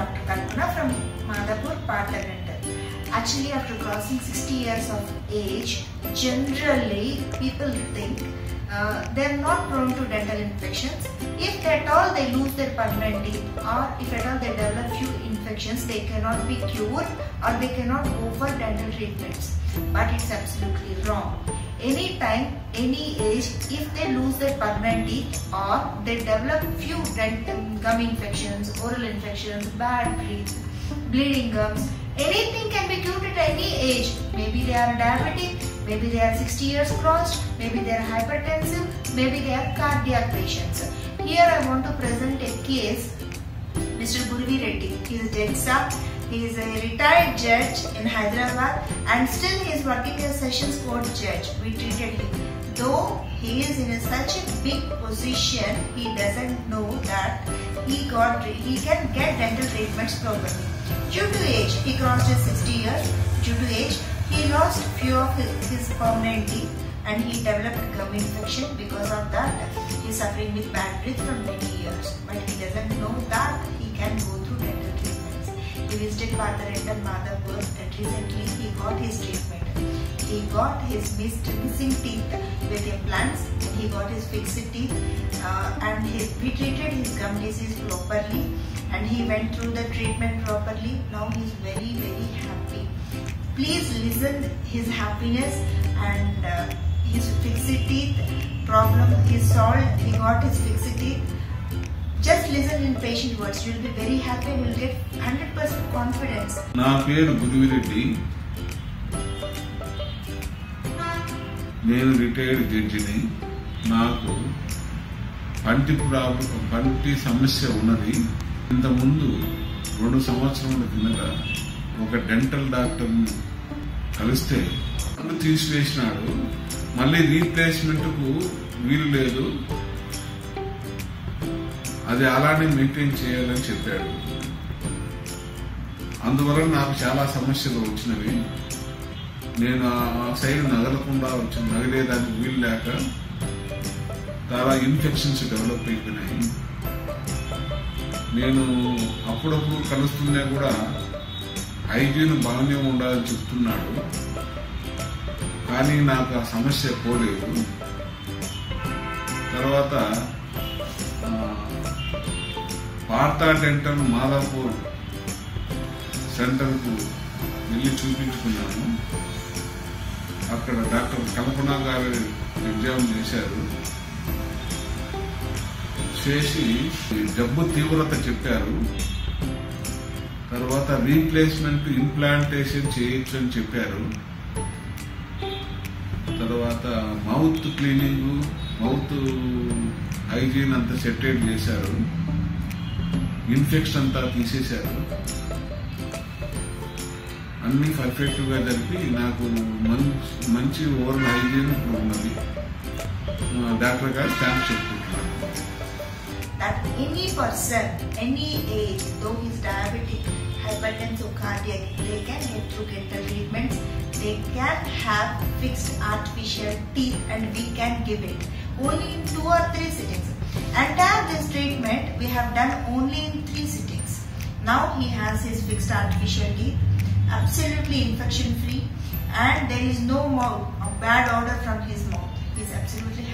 Dr. Kalpana from Madhapur Partha Dental. Actually, after crossing 60 years of age, generally people think uh, they're not prone to dental infections. If at all they lose their permanent teeth or if at all they develop few infections, they cannot be cured or they cannot go for dental treatments. But it's absolutely wrong. Anytime, any age, if they lose their permanent teeth or they develop few gum infections, oral infections, bad breath, bleeding gums, anything can be cured at any age. Maybe they are diabetic, maybe they are 60 years crossed, maybe they are hypertensive, maybe they are cardiac patients. Here I want to present a case, Mr. Gurvi Reddy. He is dead sir. He is a retired judge in Hyderabad and still he is working as Sessions Court judge. We treated him. Though he is in a such a big position, he doesn't know that he got he can get dental treatments properly. Due to age, he crossed his 60 years. Due to age, he lost few of his, permanent teeth and he developed gum infection. Because of that, he is suffering with bad breath for many years. But he doesn't know that visited Partha Dental Madhapur and recently he got his treatment. He got his missed, missing teeth with implants he got his fixed teeth uh, and he, treated his gum disease properly and he went through the treatment properly. Now he is very very happy. Please listen his happiness and uh, his fixed teeth problem is solved. He got his fixed teeth. నా పేరు గురువిరెడ్డి నేను retired జడ్జిని నాకు పంటి problem పంటి సమస్య ఉన్నది. ఇంతకుముందు రెండు సంవత్సరముల కిందట ఒక డెంటల్ డాక్టర్ని కలిస్తే తీసివేసినాడు. మళ్ళీ రీప్లేస్మెంట్కు వీలు లేదు. అది అలానే మెయింటైన్ చేయాలని చెప్పాడు. అందువల్ల నాకు చాలా సమస్యలు వచ్చినవి. నేను ఆ సైడ్ నగలకుండా వచ్చి నగలేదానికి వీలు లేక చాలా ఇన్ఫెక్షన్స్ డెవలప్ అయిపోయినాయి. నేను అప్పుడప్పుడు కలుస్తున్నా కూడా హైజీన్ బాగానే ఉండాలని చెప్తున్నాడు. కానీ నాకు ఆ సమస్య పోలేదు. తర్వాత వార్తా సెంటర్ మాదాపూర్ సెంటర్కు వెళ్ళి చూపించుకున్నాను అక్కడ డాక్టర్ కల్పన గారు ఎగ్జామ్ చేశారు. చేసి జబ్బు తీవ్రత చెప్పారు. తర్వాత రీప్లేస్మెంట్ ఇంప్లాంటేషన్ చేయొచ్చు అని చెప్పారు. తర్వాత మౌత్ క్లీనింగ్ మౌత్ హైజీన్ అంతా సెటరేట్ చేశారు. ఇన్ఫెక్షన్ అంతా తీసేశారు అన్ని పర్ఫెక్ట్ గా జరిపి నాకు మంచి మంచి ఓవర్ హైజీన్ ఇప్పుడు ఉన్నది ఆ, డాక్టర్ గారు థ్యాంక్స్ చెప్పుకుంటున్నాను that any person, any age, though he's diabetic, hypertensive, cardiac, they can get through dental treatments. They can have fixed artificial teeth and we can give it only in two or three sittings. Entire this treatment we have done only in three sittings. Now he has his fixed artificial teeth, absolutely infection free and there is no more bad odor from his mouth. He is absolutely